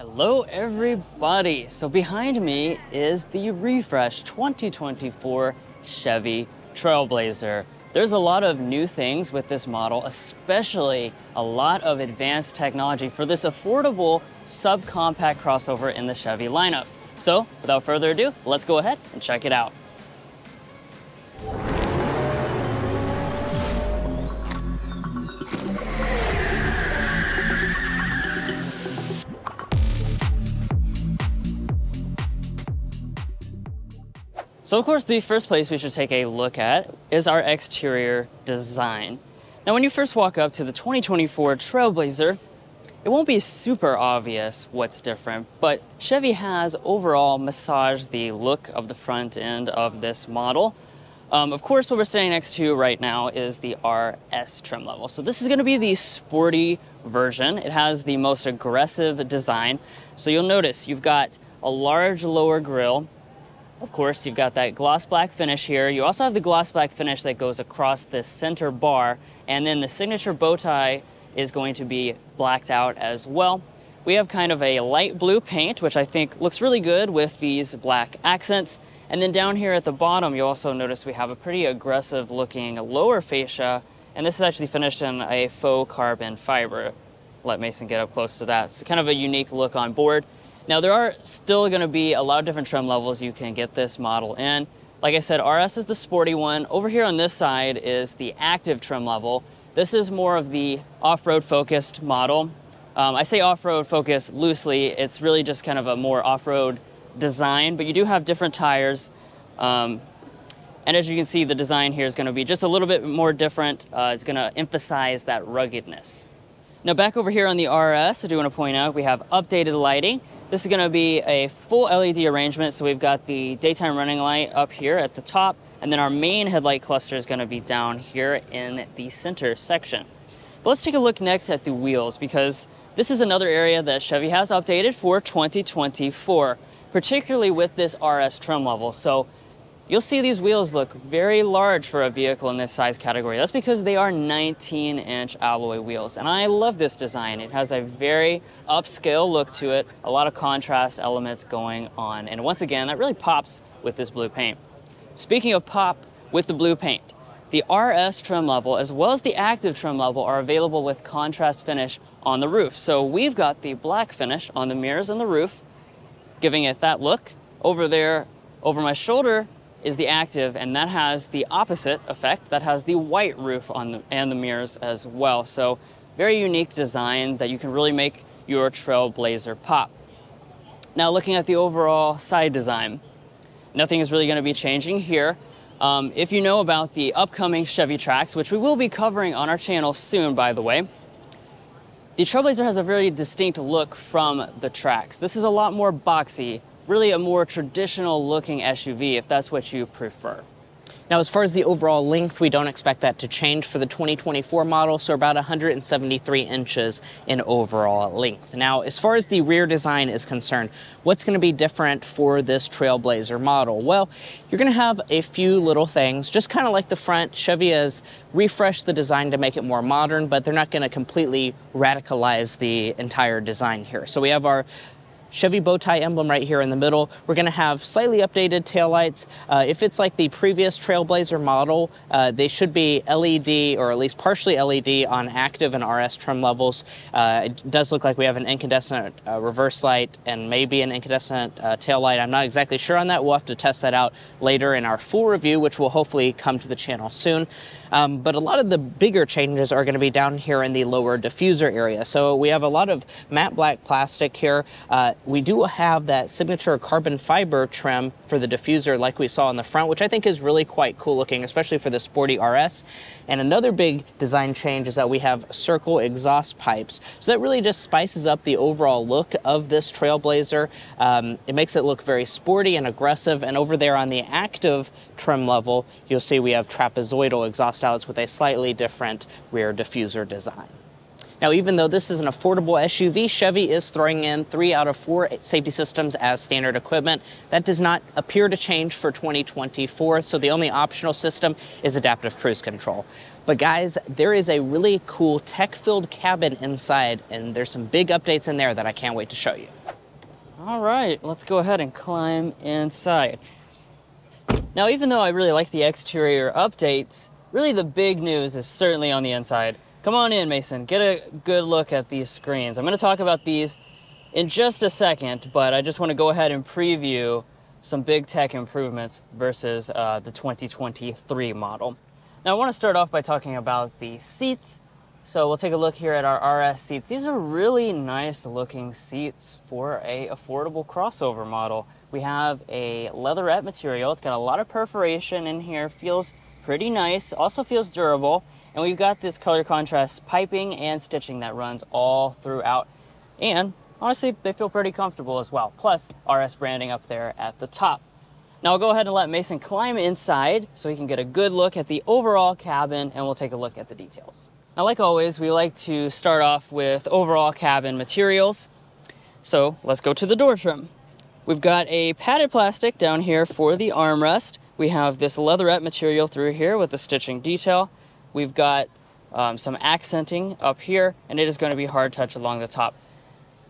Hello everybody! So behind me is the refresh 2024 Chevy Trailblazer. There's a lot of new things with this model, especially a lot of advanced technology for this affordable subcompact crossover in the Chevy lineup. So without further ado, let's go ahead and check it out. So of course, the first place we should take a look at is our exterior design. Now, when you first walk up to the 2024 Trailblazer, it won't be super obvious what's different, but Chevy has overall massaged the look of the front end of this model. Um, of course, what we're standing next to right now is the RS trim level. So this is gonna be the sporty version. It has the most aggressive design. So you'll notice you've got a large lower grille of course, you've got that gloss black finish here. You also have the gloss black finish that goes across the center bar, and then the signature bow tie is going to be blacked out as well. We have kind of a light blue paint, which I think looks really good with these black accents. And then down here at the bottom, you also notice we have a pretty aggressive looking lower fascia, and this is actually finished in a faux carbon fiber. Let Mason get up close to that. It's kind of a unique look on board. Now there are still gonna be a lot of different trim levels you can get this model in. Like I said, RS is the sporty one. Over here on this side is the active trim level. This is more of the off-road focused model. Um, I say off-road focused loosely. It's really just kind of a more off-road design, but you do have different tires. Um, and as you can see, the design here is gonna be just a little bit more different. Uh, it's gonna emphasize that ruggedness. Now back over here on the RS, I do wanna point out we have updated lighting. This is gonna be a full LED arrangement. So we've got the daytime running light up here at the top, and then our main headlight cluster is gonna be down here in the center section. But let's take a look next at the wheels because this is another area that Chevy has updated for 2024, particularly with this RS trim level. So You'll see these wheels look very large for a vehicle in this size category. That's because they are 19 inch alloy wheels. And I love this design. It has a very upscale look to it, a lot of contrast elements going on. And once again, that really pops with this blue paint. Speaking of pop with the blue paint, the RS trim level as well as the active trim level are available with contrast finish on the roof. So we've got the black finish on the mirrors and the roof, giving it that look. Over there, over my shoulder, is the active, and that has the opposite effect. That has the white roof on the, and the mirrors as well. So very unique design that you can really make your Trailblazer pop. Now looking at the overall side design, nothing is really going to be changing here. Um, if you know about the upcoming Chevy Trax, which we will be covering on our channel soon, by the way, the Trailblazer has a very distinct look from the Trax. This is a lot more boxy, really a more traditional looking SUV if that's what you prefer. Now, as far as the overall length, we don't expect that to change for the 2024 model, so about 173 inches in overall length. Now, as far as the rear design is concerned, what's going to be different for this Trailblazer model? Well, you're going to have a few little things, just kind of like the front. Chevy has refreshed the design to make it more modern, but they're not going to completely radicalize the entire design here. So we have our Chevy bow tie emblem right here in the middle. We're going to have slightly updated taillights. Uh, if it's like the previous Trailblazer model, uh, they should be LED or at least partially LED on active and RS trim levels. Uh, it does look like we have an incandescent uh, reverse light and maybe an incandescent uh, tail light. I'm not exactly sure on that. We'll have to test that out later in our full review, which will hopefully come to the channel soon. Um, but a lot of the bigger changes are going to be down here in the lower diffuser area. So we have a lot of matte black plastic here. Uh, we do have that signature carbon fiber trim for the diffuser like we saw on the front, which I think is really quite cool looking, especially for the sporty RS. And another big design change is that we have circle exhaust pipes. So that really just spices up the overall look of this Trailblazer. Um, it makes it look very sporty and aggressive. And over there on the active trim level, you'll see we have trapezoidal exhaust outlets with a slightly different rear diffuser design. Now, even though this is an affordable SUV, Chevy is throwing in three out of four safety systems as standard equipment. That does not appear to change for 2024, so the only optional system is adaptive cruise control. But guys, there is a really cool tech-filled cabin inside, and there's some big updates in there that I can't wait to show you. All right, let's go ahead and climb inside. Now, even though I really like the exterior updates, really the big news is certainly on the inside. Come on in, Mason. Get a good look at these screens. I'm going to talk about these in just a second, but I just want to go ahead and preview some big tech improvements versus uh, the 2023 model. Now, I want to start off by talking about the seats. So we'll take a look here at our RS seats. These are really nice looking seats for a affordable crossover model. We have a leatherette material. It's got a lot of perforation in here, feels pretty nice, also feels durable. And we've got this color contrast piping and stitching that runs all throughout. And honestly, they feel pretty comfortable as well. Plus, RS branding up there at the top. Now I'll go ahead and let Mason climb inside so he can get a good look at the overall cabin and we'll take a look at the details. Now, like always, we like to start off with overall cabin materials. So let's go to the door trim. We've got a padded plastic down here for the armrest. We have this leatherette material through here with the stitching detail. We've got um, some accenting up here, and it is going to be hard touch along the top.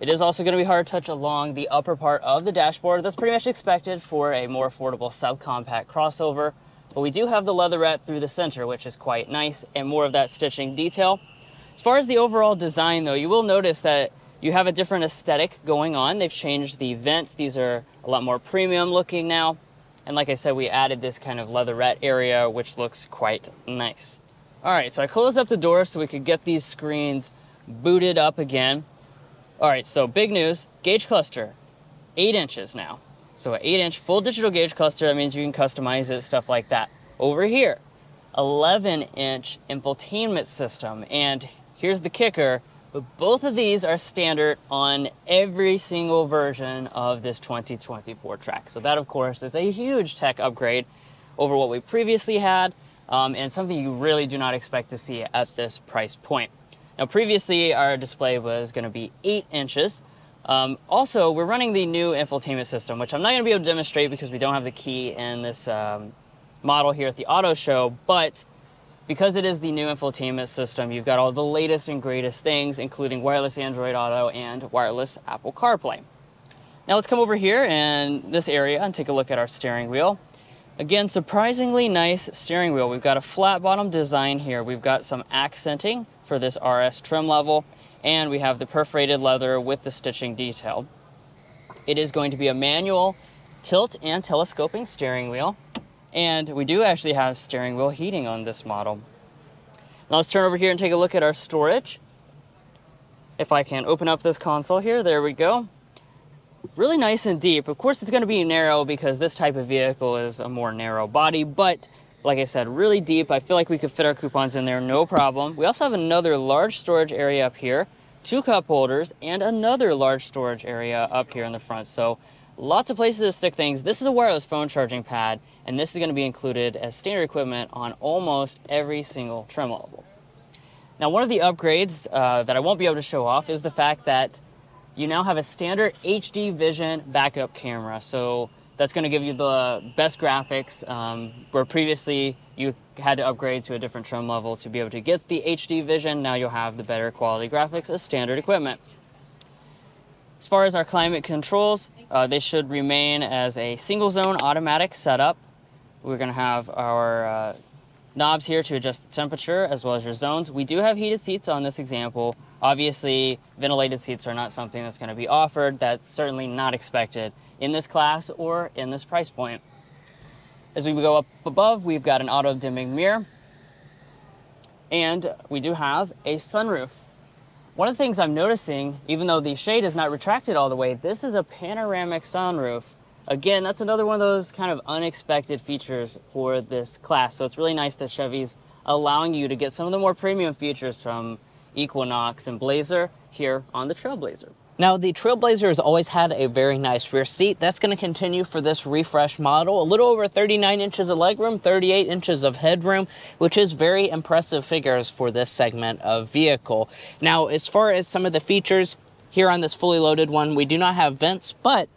It is also going to be hard touch along the upper part of the dashboard. That's pretty much expected for a more affordable subcompact crossover. But we do have the leatherette through the center, which is quite nice, and more of that stitching detail. As far as the overall design, though, you will notice that you have a different aesthetic going on. They've changed the vents. These are a lot more premium looking now. And like I said, we added this kind of leatherette area, which looks quite nice. All right, so I closed up the door so we could get these screens booted up again. All right, so big news, gauge cluster, eight inches now. So an 8 inch full digital gauge cluster, that means you can customize it, stuff like that. Over here, 11 inch infotainment system. And here's the kicker, but both of these are standard on every single version of this 2024 Trax. So that of course is a huge tech upgrade over what we previously had um, and something you really do not expect to see at this price point. Now previously our display was gonna be eight inches, um, also, we're running the new infotainment system, which I'm not going to be able to demonstrate because we don't have the key in this um, model here at the auto show, but because it is the new infotainment system, you've got all the latest and greatest things, including wireless Android Auto and wireless Apple CarPlay. Now let's come over here in this area and take a look at our steering wheel. Again, surprisingly nice steering wheel. We've got a flat bottom design here. We've got some accenting for this RS trim level and we have the perforated leather with the stitching detail. It is going to be a manual tilt and telescoping steering wheel, and we do actually have steering wheel heating on this model. Now let's turn over here and take a look at our storage. If I can open up this console here, there we go. Really nice and deep. Of course, it's going to be narrow because this type of vehicle is a more narrow body, but like I said, really deep. I feel like we could fit our coupons in there, no problem. We also have another large storage area up here, two cup holders, and another large storage area up here in the front. So lots of places to stick things. This is a wireless phone charging pad, and this is gonna be included as standard equipment on almost every single trim level. Now, one of the upgrades uh, that I won't be able to show off is the fact that you now have a standard HD Vision backup camera. So that's going to give you the best graphics um, where previously you had to upgrade to a different trim level to be able to get the HD vision. Now you'll have the better quality graphics as standard equipment. As far as our climate controls, uh, they should remain as a single zone automatic setup. We're going to have our uh, knobs here to adjust the temperature as well as your zones. We do have heated seats on this example. Obviously, ventilated seats are not something that's going to be offered. That's certainly not expected in this class or in this price point. As we go up above, we've got an auto dimming mirror and we do have a sunroof. One of the things I'm noticing, even though the shade is not retracted all the way, this is a panoramic sunroof. Again, that's another one of those kind of unexpected features for this class. So it's really nice that Chevy's allowing you to get some of the more premium features from Equinox and Blazer here on the Trailblazer. Now, the Trailblazer has always had a very nice rear seat. That's going to continue for this refresh model. A little over 39 inches of legroom, 38 inches of headroom, which is very impressive figures for this segment of vehicle. Now, as far as some of the features here on this fully loaded one, we do not have vents, but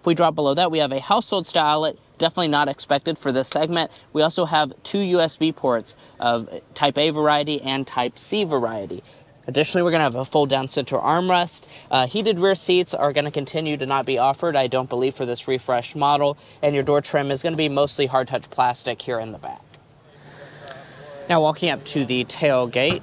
if we drop below that, we have a household style outlet, definitely not expected for this segment. We also have two USB ports of Type A variety and Type C variety. Additionally, we're going to have a fold down center armrest. Uh, heated rear seats are going to continue to not be offered, I don't believe, for this refreshed model. And your door trim is going to be mostly hard touch plastic here in the back. Now walking up to the tailgate,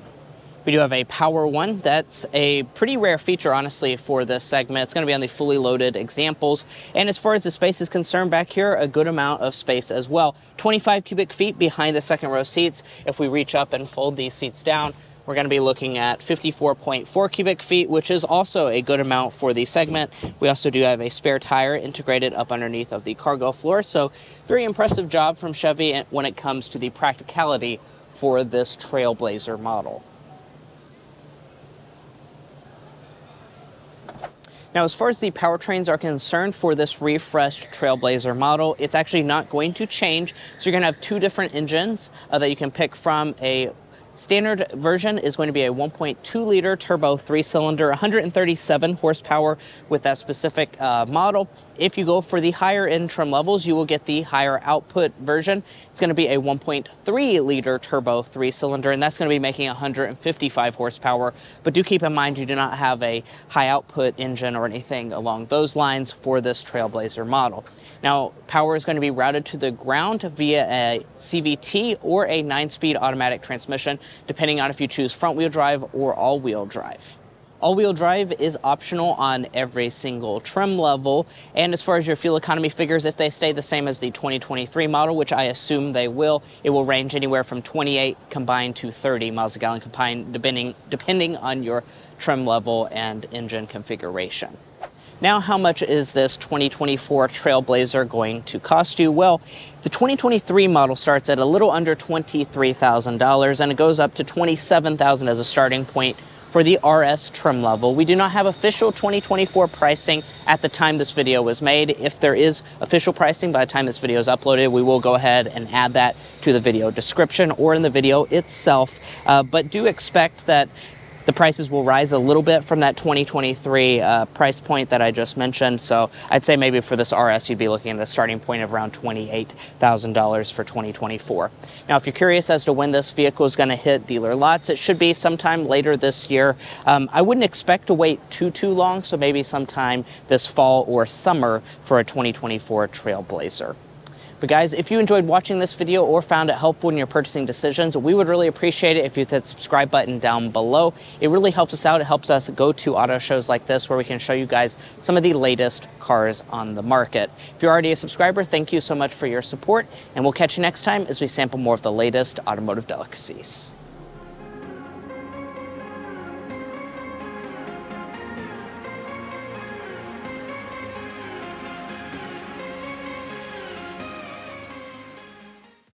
we do have a Power One. That's a pretty rare feature, honestly, for this segment. It's going to be on the fully loaded examples. And as far as the space is concerned back here, a good amount of space as well. 25 cubic feet behind the second row seats. If we reach up and fold these seats down, we're going to be looking at 54.4 cubic feet, which is also a good amount for the segment. We also do have a spare tire integrated up underneath of the cargo floor. So very impressive job from Chevy when it comes to the practicality for this Trailblazer model. Now, as far as the powertrains are concerned for this refreshed Trailblazer model, it's actually not going to change. So you're going to have two different engines uh, that you can pick from a Standard version is going to be a 1.2 liter turbo three cylinder, 137 horsepower with that specific uh, model. If you go for the higher end trim levels, you will get the higher output version. It's going to be a 1.3 liter turbo three cylinder, and that's going to be making 155 horsepower. But do keep in mind you do not have a high output engine or anything along those lines for this Trailblazer model. Now, power is going to be routed to the ground via a CVT or a nine speed automatic transmission, depending on if you choose front wheel drive or all wheel drive. All-wheel drive is optional on every single trim level. And as far as your fuel economy figures, if they stay the same as the 2023 model, which I assume they will, it will range anywhere from 28 combined to 30 miles a gallon combined, depending, depending on your trim level and engine configuration. Now, how much is this 2024 Trailblazer going to cost you? Well, the 2023 model starts at a little under $23,000 and it goes up to $27,000 as a starting point for the RS trim level. We do not have official 2024 pricing at the time this video was made. If there is official pricing by the time this video is uploaded, we will go ahead and add that to the video description or in the video itself. Uh, but do expect that the prices will rise a little bit from that 2023 uh, price point that I just mentioned. So I'd say maybe for this RS, you'd be looking at a starting point of around $28,000 for 2024. Now, if you're curious as to when this vehicle is going to hit dealer lots, it should be sometime later this year. Um, I wouldn't expect to wait too, too long. So maybe sometime this fall or summer for a 2024 Trailblazer. But guys, if you enjoyed watching this video or found it helpful in your purchasing decisions, we would really appreciate it if you hit the subscribe button down below. It really helps us out. It helps us go to auto shows like this where we can show you guys some of the latest cars on the market. If you're already a subscriber, thank you so much for your support, and we'll catch you next time as we sample more of the latest automotive delicacies.